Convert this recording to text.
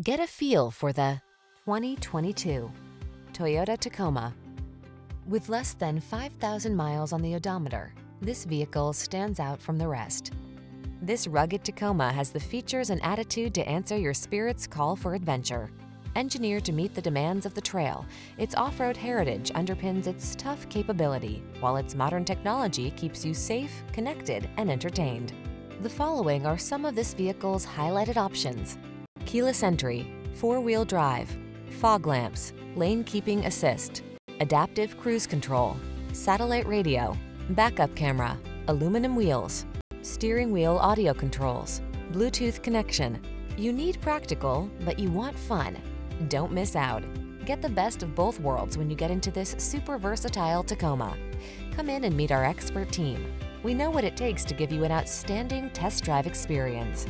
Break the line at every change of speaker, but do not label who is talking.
Get a feel for the 2022 Toyota Tacoma. With less than 5,000 miles on the odometer, this vehicle stands out from the rest. This rugged Tacoma has the features and attitude to answer your spirit's call for adventure. Engineered to meet the demands of the trail, its off-road heritage underpins its tough capability, while its modern technology keeps you safe, connected, and entertained. The following are some of this vehicle's highlighted options. Keyless entry, four-wheel drive, fog lamps, lane keeping assist, adaptive cruise control, satellite radio, backup camera, aluminum wheels, steering wheel audio controls, Bluetooth connection. You need practical, but you want fun. Don't miss out. Get the best of both worlds when you get into this super versatile Tacoma. Come in and meet our expert team. We know what it takes to give you an outstanding test drive experience.